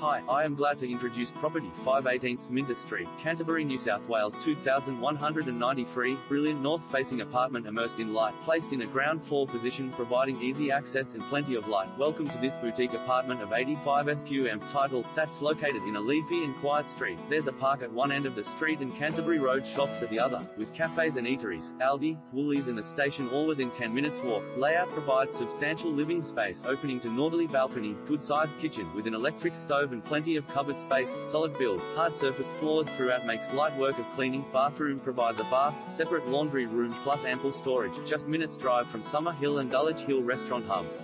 Hi, I am glad to introduce property 518 Minter Street, Canterbury, New South Wales 2193, brilliant north-facing apartment immersed in light, placed in a ground floor position providing easy access and plenty of light. Welcome to this boutique apartment of 85 SQM, titled, that's located in a leafy and quiet street. There's a park at one end of the street and Canterbury Road shops at the other, with cafes and eateries, Aldi, Woolies and a station all within 10 minutes walk. Layout provides substantial living space, opening to northerly balcony, good-sized kitchen with an electric stove and plenty of cupboard space, solid build, hard surfaced floors throughout makes light work of cleaning, bathroom provides a bath, separate laundry room plus ample storage, just minutes drive from Summer Hill and Dulwich Hill restaurant hubs.